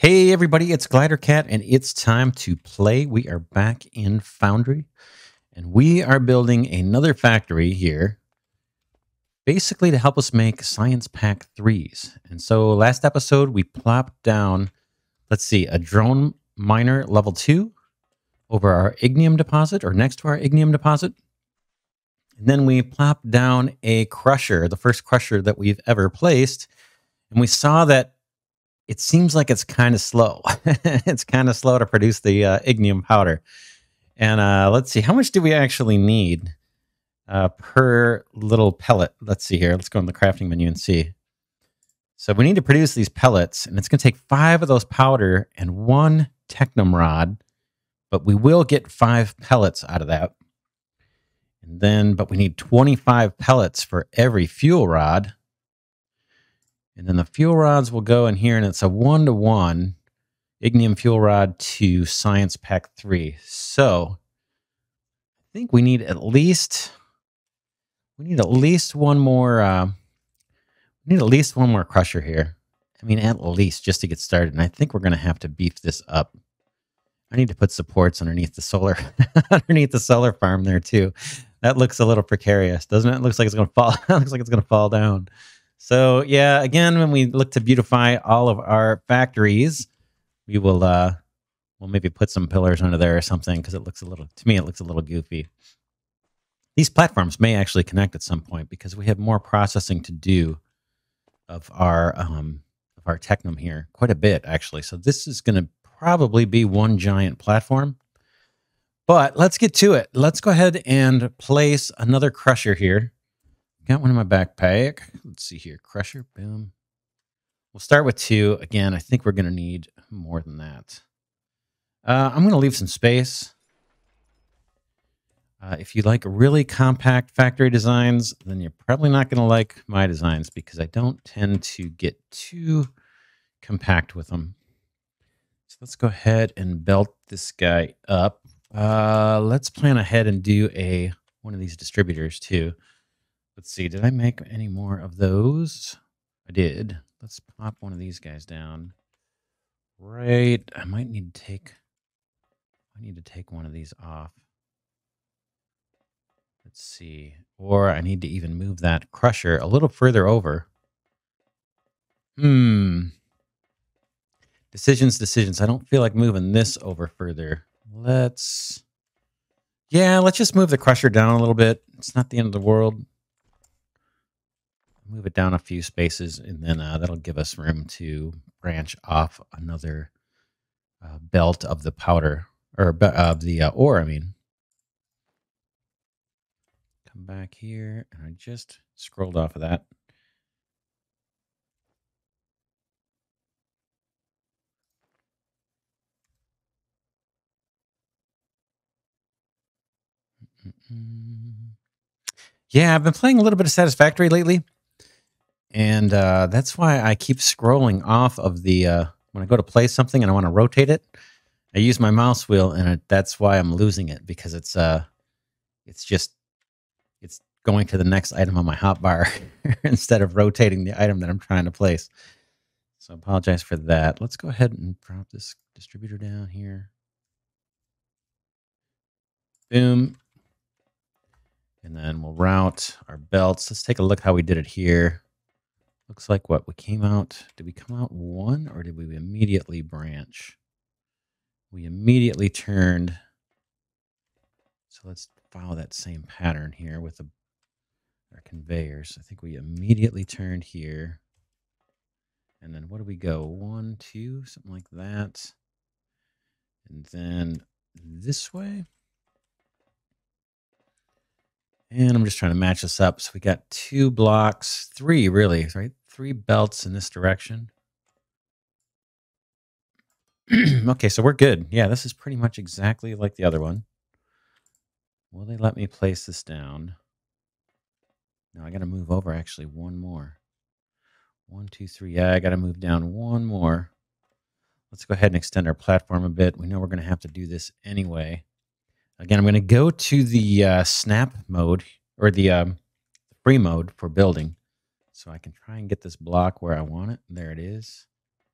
Hey, everybody, it's Glidercat, and it's time to play. We are back in Foundry, and we are building another factory here, basically to help us make Science Pack 3s. And so, last episode, we plopped down, let's see, a drone miner level 2 over our ignium deposit, or next to our ignium deposit. And then we plopped down a crusher, the first crusher that we've ever placed. And we saw that it seems like it's kind of slow. it's kind of slow to produce the uh, ignium powder. And uh, let's see, how much do we actually need uh, per little pellet? Let's see here. Let's go in the crafting menu and see. So we need to produce these pellets, and it's going to take five of those powder and one technum rod, but we will get five pellets out of that. And then, but we need 25 pellets for every fuel rod. And then the fuel rods will go in here, and it's a one to one ignium fuel rod to Science Pack 3. So I think we need at least we need at least one more uh, we need at least one more crusher here. I mean, at least just to get started. And I think we're gonna have to beef this up. I need to put supports underneath the solar underneath the solar farm there too. That looks a little precarious, doesn't it? it looks like it's gonna fall. it looks like it's gonna fall down. So yeah, again, when we look to beautify all of our factories, we will uh we'll maybe put some pillars under there or something because it looks a little to me it looks a little goofy. These platforms may actually connect at some point because we have more processing to do of our um of our technum here, quite a bit actually. So this is going to probably be one giant platform. But let's get to it. Let's go ahead and place another crusher here Got one in my backpack. Let's see here. Crusher, boom. We'll start with two. Again, I think we're going to need more than that. Uh, I'm going to leave some space. Uh, if you like really compact factory designs, then you're probably not going to like my designs because I don't tend to get too compact with them. So let's go ahead and belt this guy up. Uh, let's plan ahead and do a one of these distributors too. Let's see, did I make any more of those? I did. Let's pop one of these guys down. Right. I might need to take I need to take one of these off. Let's see. Or I need to even move that crusher a little further over. Hmm. Decisions, decisions. I don't feel like moving this over further. Let's yeah, let's just move the crusher down a little bit. It's not the end of the world move it down a few spaces, and then uh, that'll give us room to branch off another uh, belt of the powder or of the uh, ore. I mean, come back here, and I just scrolled off of that. Yeah, I've been playing a little bit of Satisfactory lately and uh, that's why I keep scrolling off of the uh, when I go to play something and I want to rotate it. I use my mouse wheel, and it, that's why I'm losing it because it's uh, it's just it's going to the next item on my hotbar instead of rotating the item that I'm trying to place. So apologize for that. Let's go ahead and drop this distributor down here. Boom. And then we'll route our belts. Let's take a look how we did it here. Looks like what we came out. Did we come out one or did we immediately branch? We immediately turned. So let's follow that same pattern here with the, our conveyors. I think we immediately turned here. And then what do we go? One, two, something like that. And then this way. And I'm just trying to match this up. So we got two blocks, three really, right? Three belts in this direction. okay, so we're good. Yeah, this is pretty much exactly like the other one. Will they let me place this down? No, I got to move over actually one more. One, two, three. Yeah, I got to move down one more. Let's go ahead and extend our platform a bit. We know we're going to have to do this anyway. Again, I'm going to go to the uh, snap mode or the um, free mode for building. So I can try and get this block where I want it. There it is.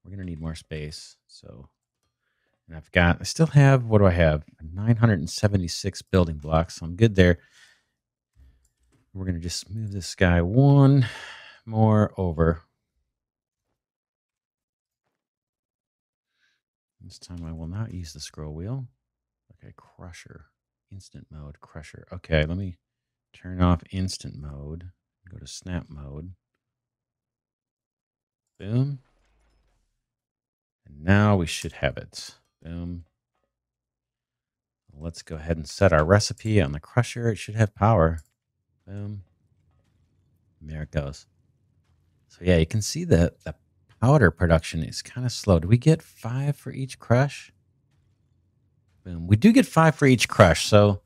we're going to need more space. So, and I've got, I still have, what do I have? 976 building blocks. So I'm good there. We're going to just move this guy one more over. This time I will not use the scroll wheel. Okay, crusher, instant mode, crusher. Okay, let me turn off instant mode. Go to snap mode. Boom. And now we should have it. Boom. Let's go ahead and set our recipe on the crusher. It should have power. Boom. And there it goes. So yeah, you can see that the powder production is kind of slow. Do we get five for each crush? Boom. We do get five for each crush. So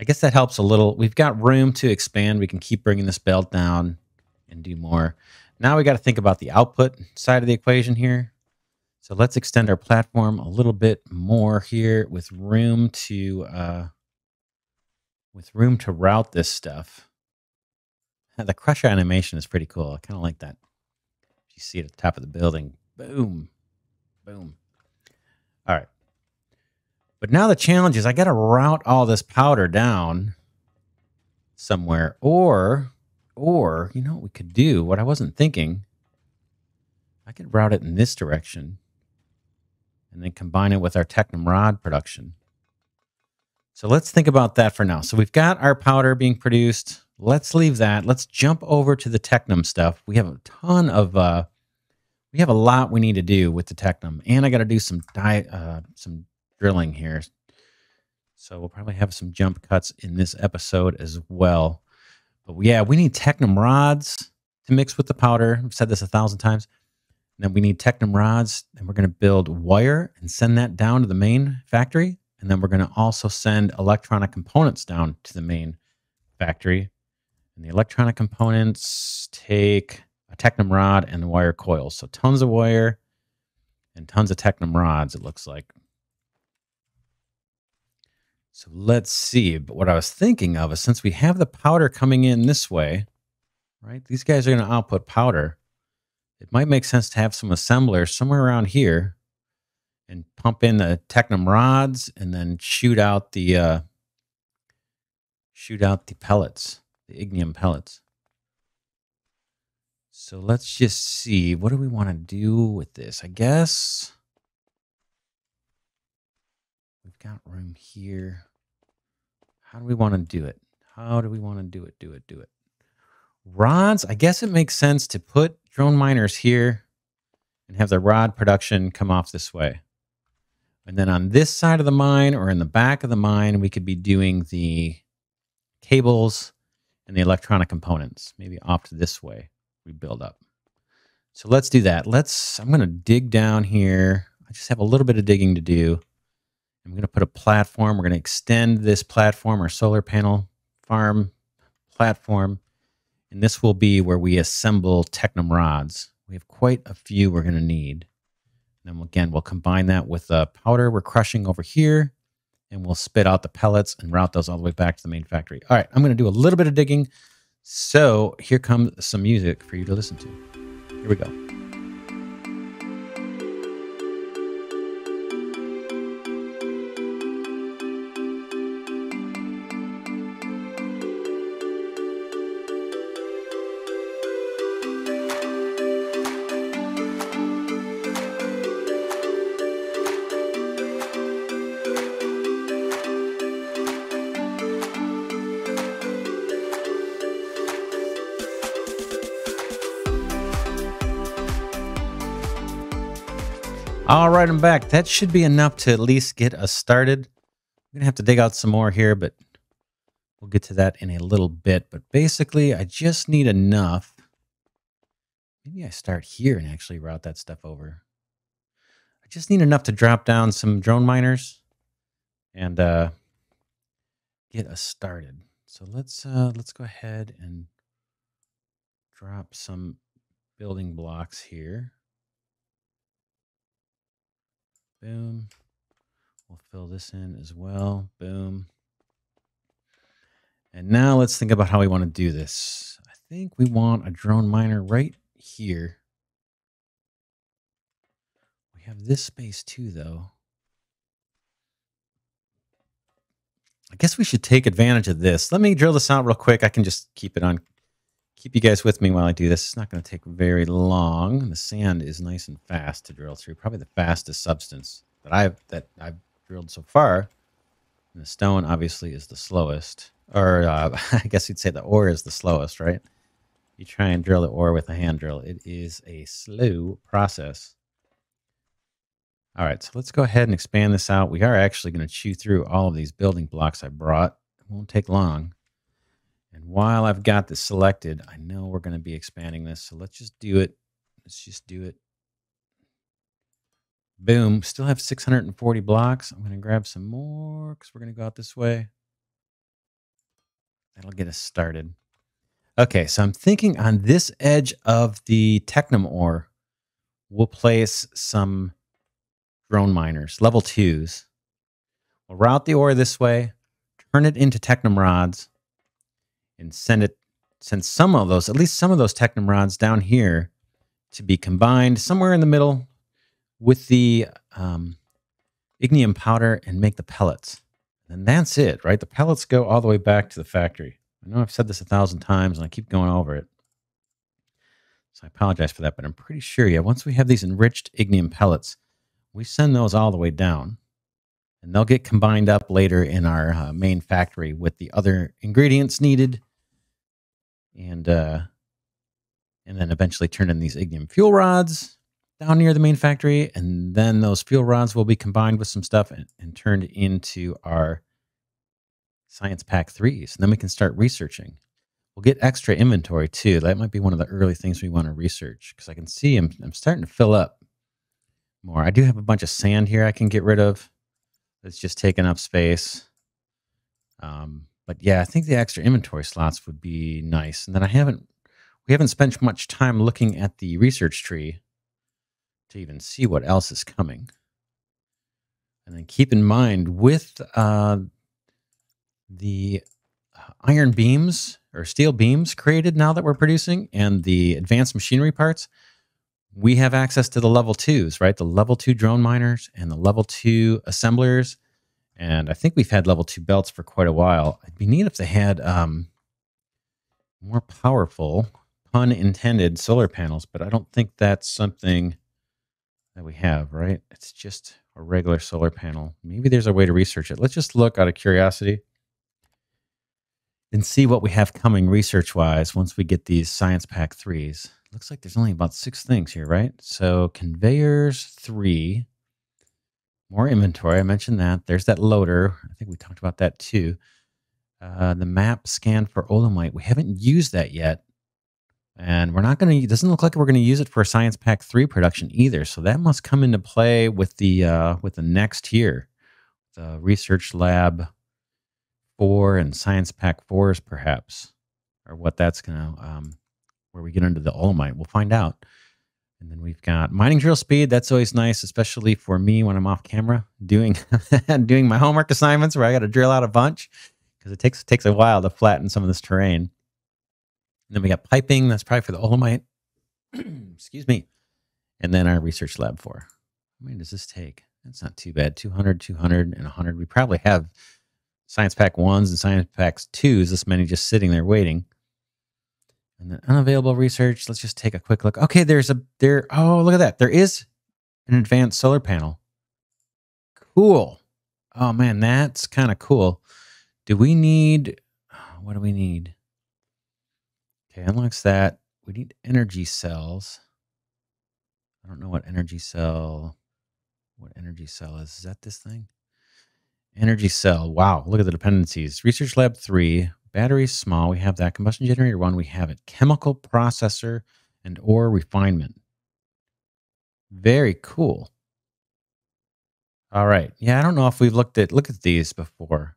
I guess that helps a little. We've got room to expand. We can keep bringing this belt down and do more. Now we got to think about the output side of the equation here. So let's extend our platform a little bit more here with room to uh, with room to route this stuff. The crusher animation is pretty cool. I kind of like that. You see it at the top of the building. Boom. Boom. All right. But now the challenge is I got to route all this powder down somewhere. Or, or, you know what we could do? What I wasn't thinking, I could route it in this direction and then combine it with our Technum rod production. So let's think about that for now. So we've got our powder being produced. Let's leave that. Let's jump over to the Technum stuff. We have a ton of, uh, we have a lot we need to do with the Technum, and I got to do some di- uh, some drilling here. So we'll probably have some jump cuts in this episode as well. Yeah, we need Technum rods to mix with the powder. I've said this a thousand times. And then we need Technum rods, and we're going to build wire and send that down to the main factory. And then we're going to also send electronic components down to the main factory. And the electronic components take a Technum rod and the wire coils. So tons of wire and tons of Technum rods, it looks like. So let's see. But what I was thinking of is since we have the powder coming in this way, right? These guys are going to output powder. It might make sense to have some assemblers somewhere around here and pump in the Technum rods and then shoot out the uh, shoot out the pellets, the ignium pellets. So let's just see. What do we want to do with this? I guess we've got room here. How do we want to do it? How do we want to do it? Do it, do it. Rods, I guess it makes sense to put drone miners here and have the rod production come off this way. And then on this side of the mine or in the back of the mine, we could be doing the cables and the electronic components, maybe off to this way we build up. So let's do that. Let's, I'm going to dig down here. I just have a little bit of digging to do. I'm going to put a platform. We're going to extend this platform, our solar panel farm platform. And this will be where we assemble Technum rods. We have quite a few we're going to need. And then again, we'll combine that with the powder we're crushing over here. And we'll spit out the pellets and route those all the way back to the main factory. All right, I'm going to do a little bit of digging. So here comes some music for you to listen to. Here we go. All right, I'm back. That should be enough to at least get us started. I'm going to have to dig out some more here, but we'll get to that in a little bit. But basically, I just need enough. Maybe I start here and actually route that stuff over. I just need enough to drop down some drone miners and uh, get us started. So let's uh, let's go ahead and drop some building blocks here. Boom. We'll fill this in as well. Boom. And now let's think about how we want to do this. I think we want a drone miner right here. We have this space too, though. I guess we should take advantage of this. Let me drill this out real quick. I can just keep it on, keep you guys with me while I do this. It's not going to take very long. The sand is nice and fast to drill through. Probably the fastest substance that I've that I've drilled so far. And the stone obviously is the slowest, or uh, I guess you'd say the ore is the slowest, right? You try and drill the ore with a hand drill. It is a slow process. All right, so let's go ahead and expand this out. We are actually going to chew through all of these building blocks I brought. It won't take long. And while I've got this selected, I know we're going to be expanding this. So let's just do it. Let's just do it. Boom. Still have 640 blocks. I'm going to grab some more because we're going to go out this way. That'll get us started. Okay, so I'm thinking on this edge of the Technum ore, we'll place some drone miners, level twos. We'll route the ore this way, turn it into technum rods, and send it send some of those, at least some of those technum rods down here to be combined somewhere in the middle with the um, ignium powder and make the pellets. And that's it, right? The pellets go all the way back to the factory. I know I've said this a thousand times and I keep going over it. So I apologize for that, but I'm pretty sure, yeah, once we have these enriched ignium pellets, we send those all the way down and they'll get combined up later in our uh, main factory with the other ingredients needed and uh, and then eventually turn in these ignium fuel rods down near the main factory and then those fuel rods will be combined with some stuff and, and turned into our science pack threes and then we can start researching we'll get extra inventory too that might be one of the early things we want to research because i can see I'm, I'm starting to fill up more. I do have a bunch of sand here I can get rid of. It's just taking up space. Um, but yeah, I think the extra inventory slots would be nice. And then I haven't, we haven't spent much time looking at the research tree to even see what else is coming. And then keep in mind with uh, the uh, iron beams or steel beams created now that we're producing and the advanced machinery parts, we have access to the level twos, right? The level two drone miners and the level two assemblers. And I think we've had level two belts for quite a while. It'd be neat if they had um, more powerful, pun intended, solar panels, but I don't think that's something that we have, right? It's just a regular solar panel. Maybe there's a way to research it. Let's just look out of curiosity and see what we have coming research wise once we get these science pack threes looks like there's only about six things here, right? So conveyors, three. More inventory. I mentioned that. There's that loader. I think we talked about that too. Uh, the map scan for olumite. We haven't used that yet. And we're not going to, it doesn't look like we're going to use it for Science Pack 3 production either. So that must come into play with the, uh, with the next tier. The Research Lab 4 and Science Pack 4s perhaps, or what that's going to um, where we get into the olumite. We'll find out. And then we've got mining drill speed. That's always nice, especially for me when I'm off camera doing doing my homework assignments where I got to drill out a bunch because it takes takes a while to flatten some of this terrain. And then we got piping. That's probably for the olumite. Excuse me. And then our research lab for. How many does this take? That's not too bad. 200, 200, and 100. We probably have science pack ones and science packs twos, this many just sitting there waiting. And then unavailable research. Let's just take a quick look. Okay, there's a there. Oh, look at that. There is an advanced solar panel. Cool. Oh man, that's kind of cool. Do we need uh, what do we need? Okay, unlocks that. We need energy cells. I don't know what energy cell what energy cell is. Is that this thing? Energy cell. Wow, look at the dependencies. Research lab 3, Battery is small, we have that. Combustion generator one, we have it. Chemical processor and ore refinement. Very cool. All right. Yeah, I don't know if we've looked at look at these before.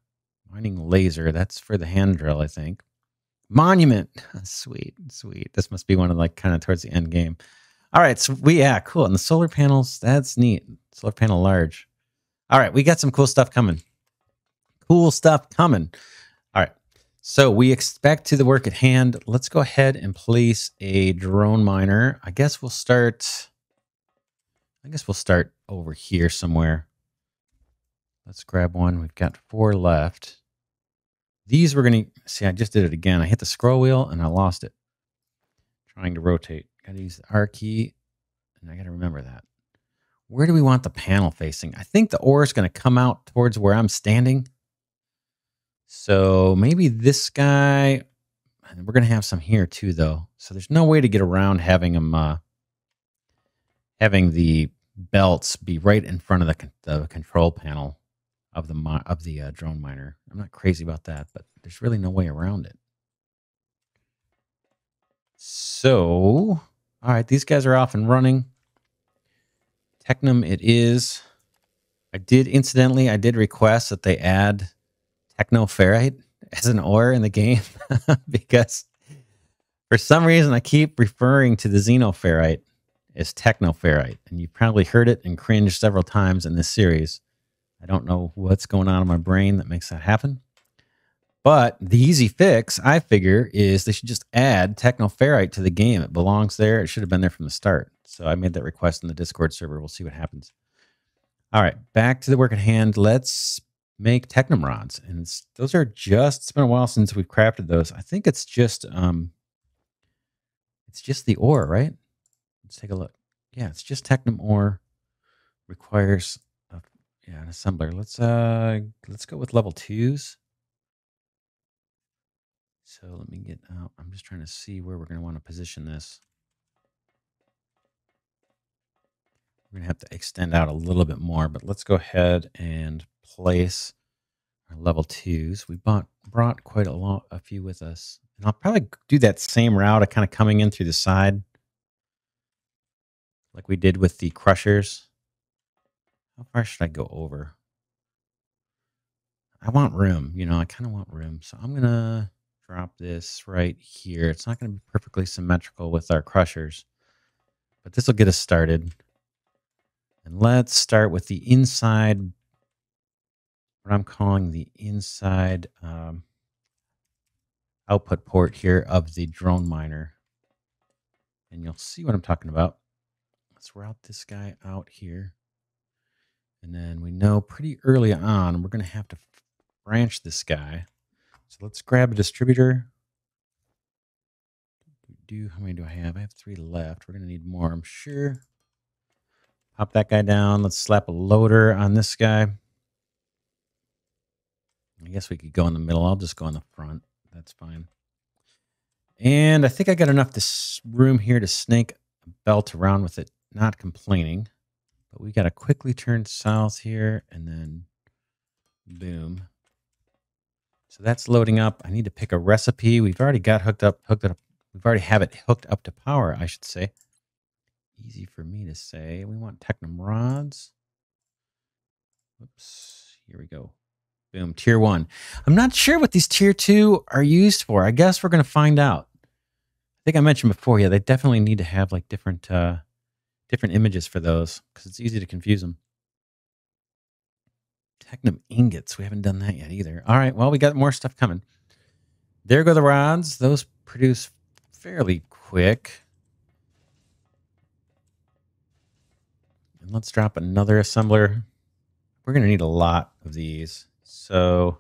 Mining laser, that's for the hand drill, I think. Monument. sweet, sweet. This must be one of like kind of towards the end game. All right, so we yeah, cool. And the solar panels, that's neat. Solar panel large. All right, we got some cool stuff coming. Cool stuff coming. So we expect to the work at hand. Let's go ahead and place a drone miner. I guess we'll start. I guess we'll start over here somewhere. Let's grab one. We've got four left. These we're going to see. I just did it again. I hit the scroll wheel and I lost it. Trying to rotate. Got to use the R key, and I got to remember that. Where do we want the panel facing? I think the ore is going to come out towards where I'm standing. So maybe this guy. We're going to have some here too, though. So there's no way to get around having them, uh, having the belts be right in front of the, the control panel of the of the uh, drone miner. I'm not crazy about that, but there's really no way around it. So, all right, these guys are off and running. Technum it is. I did incidentally, I did request that they add technoferrite as an ore in the game because for some reason I keep referring to the xenoferrite as technoferrite, and you probably heard it and cringed several times in this series. I don't know what's going on in my brain that makes that happen. But the easy fix, I figure, is they should just add Technoferrite to the game. It belongs there. It should have been there from the start. So I made that request in the Discord server. We'll see what happens. All right, back to the work at hand. Let's make Technum rods. And those are just, it's been a while since we've crafted those. I think it's just, um, it's just the ore, right? Let's take a look. Yeah, it's just Technum ore. Requires yeah, an assembler. Let's uh let's go with level twos. So let me get out. I'm just trying to see where we're going to want to position this. We're going to have to extend out a little bit more, but let's go ahead and place our level twos. We bought brought quite a lot, a few with us, and I'll probably do that same route of kind of coming in through the side, like we did with the crushers. How far should I go over? I want room, you know, I kind of want room. So I'm going to drop this right here. It's not going to be perfectly symmetrical with our crushers, but this will get us started. And let's start with the inside, what I'm calling the inside um, output port here of the drone miner. And you'll see what I'm talking about. Let's route this guy out here. And then we know pretty early on we're going to have to branch this guy. So let's grab a distributor. Do how many do I have? I have three left. We're going to need more, I'm sure. Pop that guy down. Let's slap a loader on this guy. I guess we could go in the middle. I'll just go in the front. That's fine. And I think I got enough this room here to snake a belt around with it, not complaining. But we got to quickly turn south here and then boom. So that's loading up. I need to pick a recipe. We've already got hooked up, hooked up. We've already have it hooked up to power, I should say. Easy for me to say. We want Technum rods. Oops. Here we go. Boom. Tier one. I'm not sure what these tier two are used for. I guess we're going to find out. I think I mentioned before, yeah, they definitely need to have like different uh, different images for those because it's easy to confuse them. Technum ingots. We haven't done that yet either. All right. Well, we got more stuff coming. There go the rods. Those produce fairly quick. And let's drop another assembler. We're going to need a lot of these. So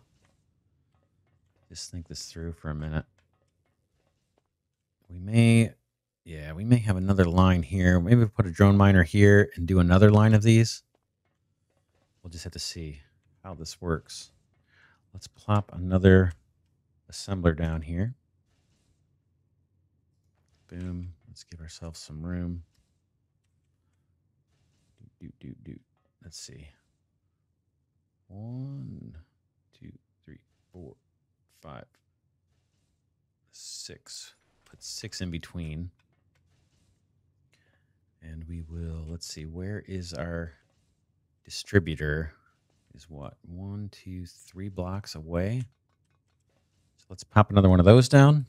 just think this through for a minute. We may yeah, we may have another line here. Maybe we put a drone miner here and do another line of these. We'll just have to see how this works. Let's plop another assembler down here. Boom. Let's give ourselves some room. Do, do, do, do. Let's see. One, four, five, six. Put six in between. And we will, let's see, where is our distributor? Is what? One, two, three blocks away. So let's pop another one of those down.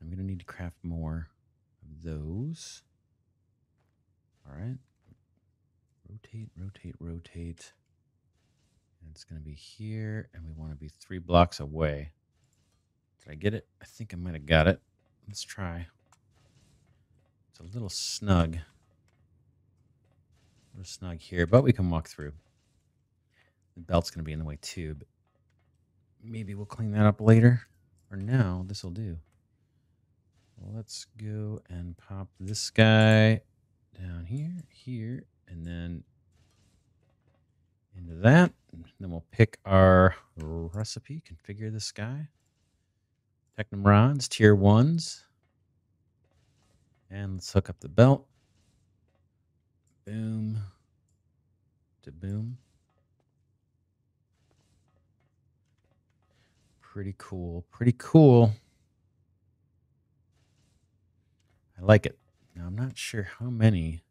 I'm going to need to craft more of those. All right. Rotate, rotate, rotate. It's going to be here, and we want to be three blocks away. Did I get it? I think I might have got it. Let's try It's a little snug. A little snug here, but we can walk through. The belt's going to be in the way too, but maybe we'll clean that up later. Or now, this will do. Let's go and pop this guy down here, here, and then into that. And then we'll pick our recipe, configure this guy. Technum rods, tier ones. And let's hook up the belt. Boom. To boom. Pretty cool. Pretty cool. I like it. Now I'm not sure how many.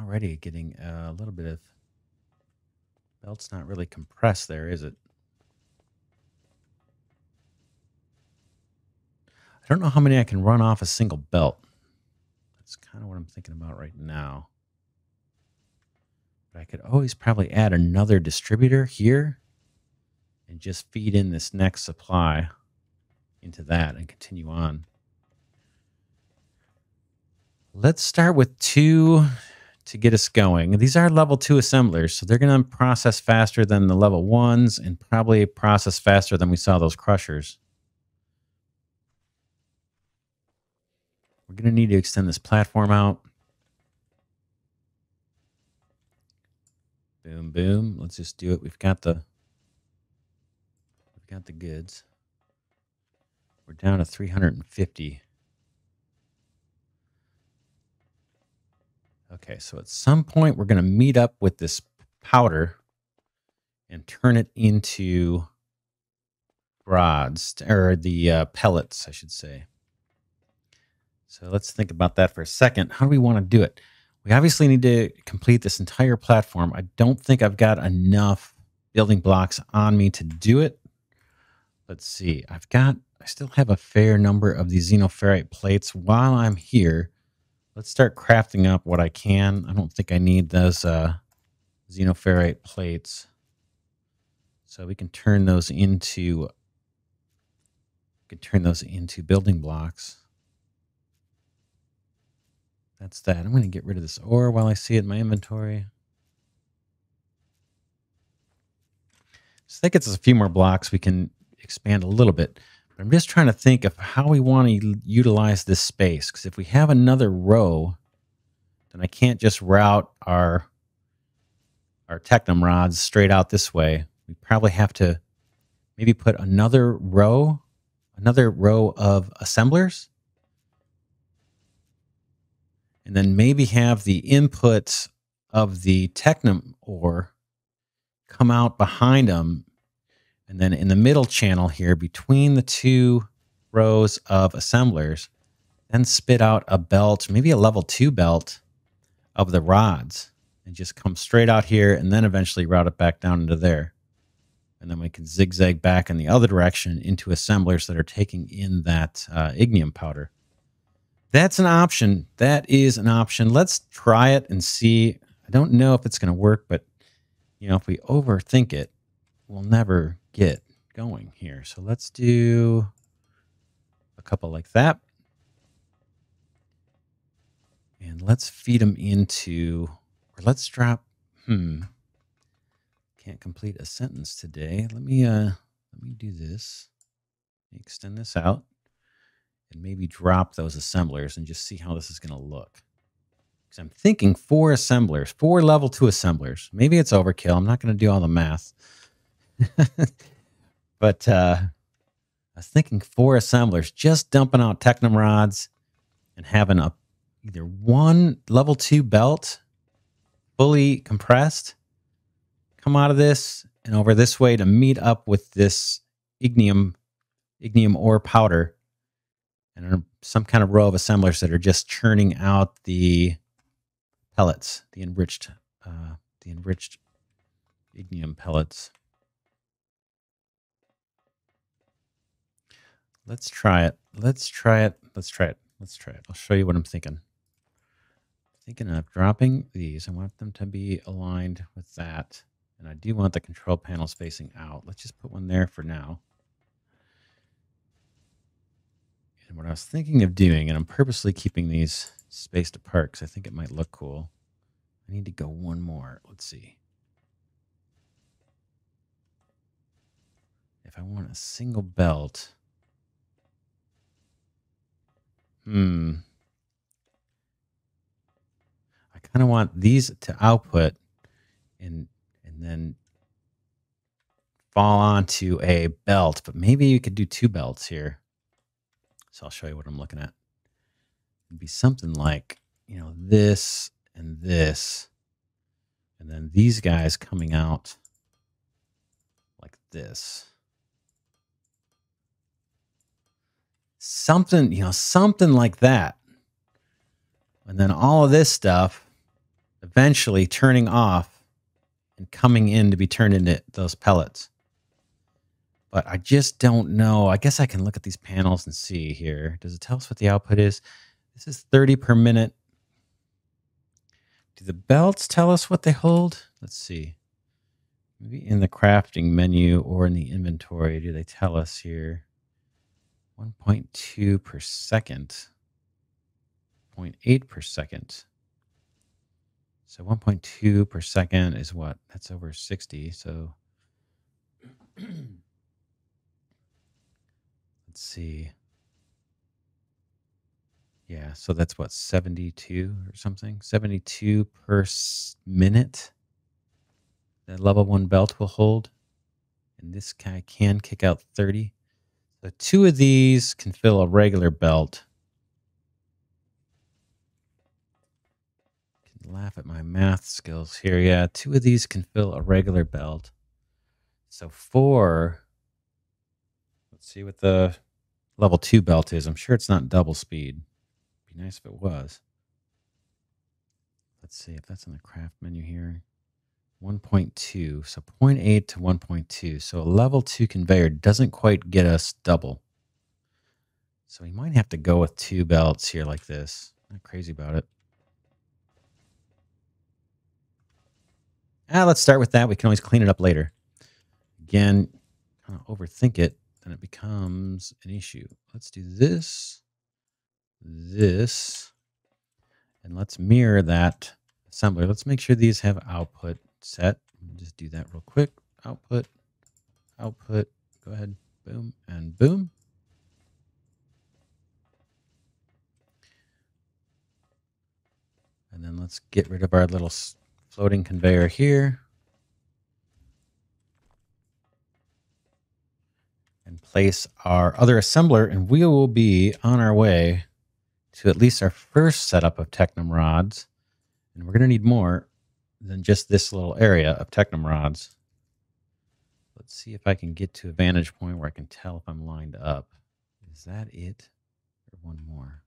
Already getting a little bit of belt's not really compressed there, is it? I don't know how many I can run off a single belt. That's kind of what I'm thinking about right now. But I could always probably add another distributor here and just feed in this next supply into that and continue on. Let's start with two to get us going. These are level two assemblers, so they're going to process faster than the level ones and probably process faster than we saw those crushers. We're going to need to extend this platform out. Boom, boom. Let's just do it. We've got the we've got the goods. We're down to 350. Okay, so at some point we're going to meet up with this powder and turn it into rods or the uh, pellets, I should say. So let's think about that for a second. How do we want to do it? We obviously need to complete this entire platform. I don't think I've got enough building blocks on me to do it. Let's see. I've got, I still have a fair number of these xenoferrite plates. While I'm here, let's start crafting up what I can. I don't think I need those uh, xenoferrite plates. So we can turn those into, can turn those into building blocks. That's that. I'm going to get rid of this ore while I see it in my inventory. So that gets us a few more blocks. We can expand a little bit. I'm just trying to think of how we want to utilize this space. Because if we have another row, then I can't just route our our technum rods straight out this way. We probably have to maybe put another row, another row of assemblers and then maybe have the inputs of the Technum ore come out behind them. And then in the middle channel here, between the two rows of assemblers, then spit out a belt, maybe a level two belt of the rods and just come straight out here and then eventually route it back down into there. And then we can zigzag back in the other direction into assemblers that are taking in that uh, ignium powder that's an option. That is an option. Let's try it and see. I don't know if it's going to work, but you know, if we overthink it, we'll never get going here. So let's do a couple like that. And let's feed them into, or let's drop, hmm, can't complete a sentence today. Let me, uh, let me do this. Extend this out and maybe drop those assemblers and just see how this is going to look. Because I'm thinking four assemblers, four level two assemblers. Maybe it's overkill. I'm not going to do all the math. but uh, I was thinking four assemblers, just dumping out Technum rods and having a either one level two belt fully compressed come out of this and over this way to meet up with this ignium ignium ore powder and some kind of row of assemblers that are just churning out the pellets, the enriched, uh, the enriched ignium pellets. Let's try it. Let's try it. Let's try it. Let's try it. I'll show you what I'm thinking. Thinking of dropping these. I want them to be aligned with that. And I do want the control panels facing out. Let's just put one there for now And what I was thinking of doing, and I'm purposely keeping these spaced apart because I think it might look cool. I need to go one more. Let's see. If I want a single belt, hmm. I kind of want these to output and and then fall onto a belt, but maybe you could do two belts here. So I'll show you what I'm looking at. It'd be something like, you know, this and this, and then these guys coming out like this. Something, you know, something like that. And then all of this stuff eventually turning off and coming in to be turned into those pellets. But I just don't know. I guess I can look at these panels and see here. Does it tell us what the output is? This is 30 per minute. Do the belts tell us what they hold? Let's see. Maybe in the crafting menu or in the inventory, do they tell us here? 1.2 per second, 0.8 per second. So 1.2 per second is what? That's over 60. So let's see. Yeah, so that's what 72 or something. 72 per minute. that level 1 belt will hold. And this guy can kick out 30. So two of these can fill a regular belt. Can laugh at my math skills here. Yeah, two of these can fill a regular belt. So four. Let's see what the level two belt is. I'm sure it's not double speed. Be nice if it was. Let's see if that's in the craft menu here. 1.2, so 0.8 to 1.2. So a level 2 conveyor doesn't quite get us double. So we might have to go with two belts here like this. Not crazy about it. Ah, let's start with that. We can always clean it up later. Again, kind of overthink it, then it becomes an issue. Let's do this this, and let's mirror that assembler. Let's make sure these have output set. Just do that real quick. Output, output, go ahead, boom, and boom. And then let's get rid of our little floating conveyor here. And place our other assembler, and we will be on our way to at least our first setup of Technum rods. And we're going to need more than just this little area of Technum rods. Let's see if I can get to a vantage point where I can tell if I'm lined up. Is that it? Or one more?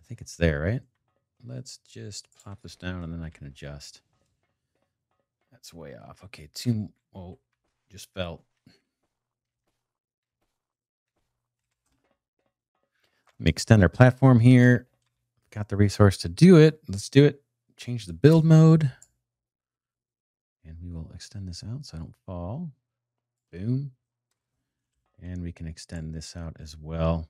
I think it's there, right? Let's just pop this down and then I can adjust. That's way off. Okay, two. Oh, just felt Let me extend our platform here. Got the resource to do it. Let's do it. Change the build mode. And we will extend this out so I don't fall. Boom. And we can extend this out as well.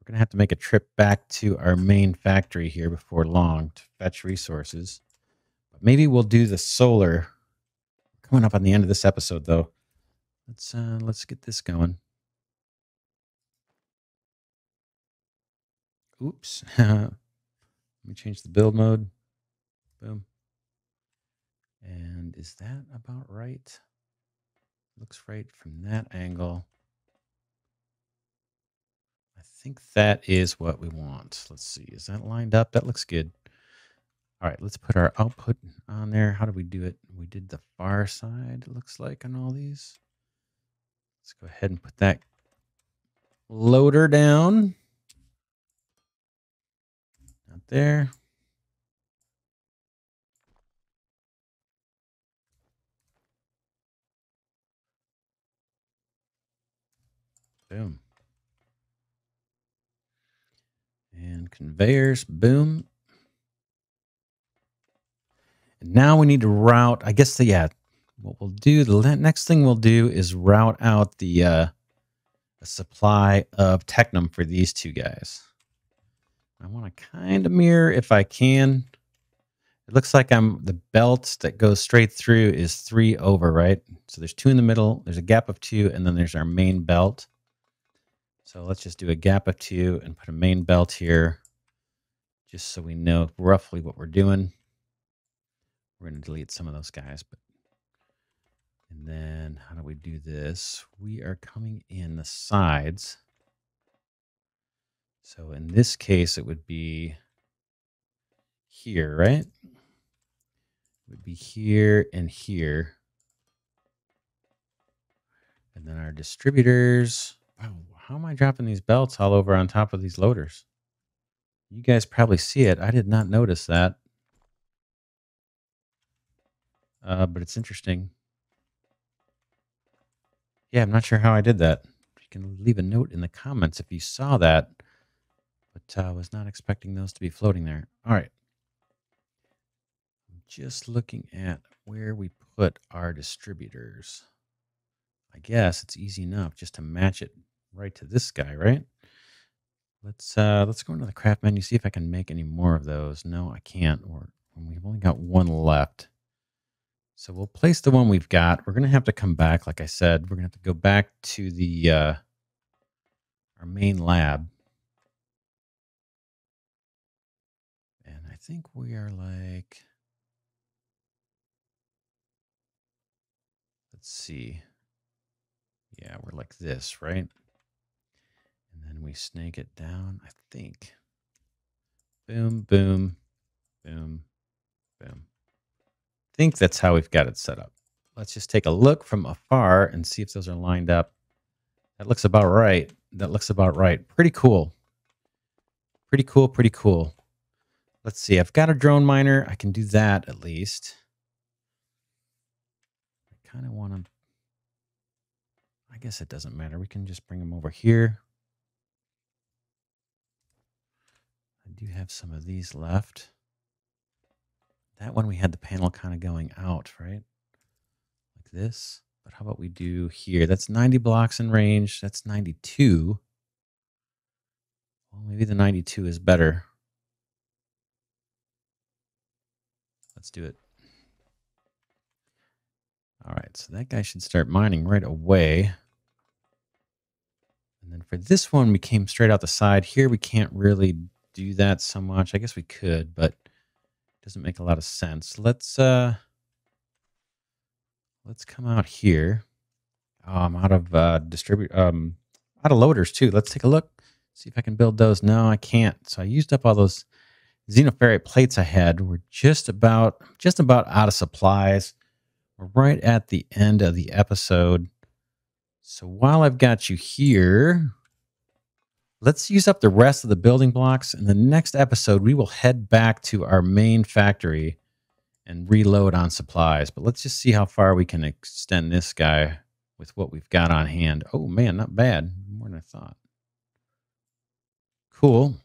We're going to have to make a trip back to our main factory here before long to fetch resources. But maybe we'll do the solar coming up on the end of this episode though. Let's uh, let's get this going. Oops. Let me change the build mode. Boom. And is that about right? Looks right from that angle. I think that is what we want. Let's see. Is that lined up? That looks good. All right, let's put our output on there. How do we do it? We did the far side, it looks like, on all these. Let's go ahead and put that loader down Not there. Boom. And conveyors, boom. And now we need to route, I guess, the, yeah, what we'll do, the next thing we'll do is route out the, uh, a supply of Technum for these two guys. I want to kind of mirror if I can. It looks like I'm the belt that goes straight through is three over, right? So there's two in the middle, there's a gap of two, and then there's our main belt. So let's just do a gap of two and put a main belt here, just so we know roughly what we're doing. We're going to delete some of those guys, but and then how do we do this? We are coming in the sides. So in this case, it would be here, right? It would be here and here. And then our distributors. Oh, Wow, how am I dropping these belts all over on top of these loaders? You guys probably see it. I did not notice that. Uh, but it's interesting. Yeah, I'm not sure how I did that. You can leave a note in the comments if you saw that but I uh, was not expecting those to be floating there. All right. I'm just looking at where we put our distributors. I guess it's easy enough just to match it right to this guy, right? Let's uh let's go into the craft menu, see if I can make any more of those. No, I can't, or we've only got one left. So we'll place the one we've got. We're gonna have to come back, like I said, we're gonna have to go back to the uh our main lab And I think we are like, let's see. Yeah, we're like this, right? And we snake it down, I think. Boom, boom, boom, boom. I think that's how we've got it set up. Let's just take a look from afar and see if those are lined up. That looks about right. That looks about right. Pretty cool. Pretty cool, pretty cool. Let's see. I've got a drone miner. I can do that at least. I kind of want to. I guess it doesn't matter. We can just bring them over here. I do have some of these left. That one we had the panel kind of going out, right? Like this. But how about we do here? That's 90 blocks in range. That's 92. Well, maybe the 92 is better. Let's do it. All right, so that guy should start mining right away. And then for this one, we came straight out the side. Here, we can't really do that so much. I guess we could, but it doesn't make a lot of sense. Let's uh, let's come out here. Oh, I'm out of uh, distribute um, out of loaders too. Let's take a look. See if I can build those. No, I can't. So I used up all those xenoferrite plates I had were just about just about out of supplies. We're right at the end of the episode. So while I've got you here, let's use up the rest of the building blocks. In the next episode, we will head back to our main factory and reload on supplies. But let's just see how far we can extend this guy with what we've got on hand. Oh man, not bad. More than I thought. Cool.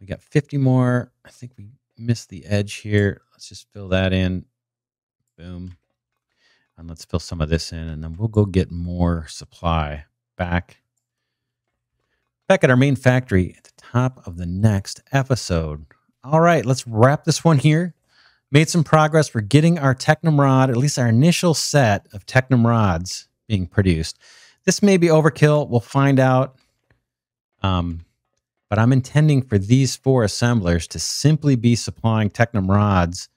We got 50 more. I think we missed the edge here. Let's just fill that in. Boom. And let's fill some of this in, and then we'll go get more supply back. Back at our main factory at the top of the next episode. All right, let's wrap this one here. Made some progress. We're getting our Technum rod, at least our initial set of Technum rods being produced. This may be overkill. We'll find out. Um, but I'm intending for these four assemblers to simply be supplying Technum rods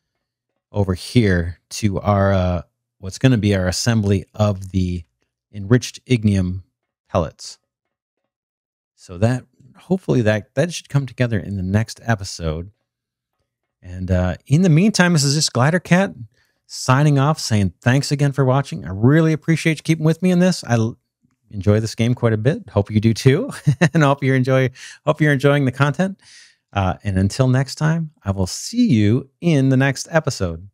over here to our uh, what's going to be our assembly of the enriched ignium pellets. So that hopefully that that should come together in the next episode. And uh, in the meantime, this is just Glidercat signing off, saying thanks again for watching. I really appreciate you keeping with me in this. I enjoy this game quite a bit. Hope you do too, and hope you enjoy. Hope you're enjoying the content. Uh, and until next time, I will see you in the next episode.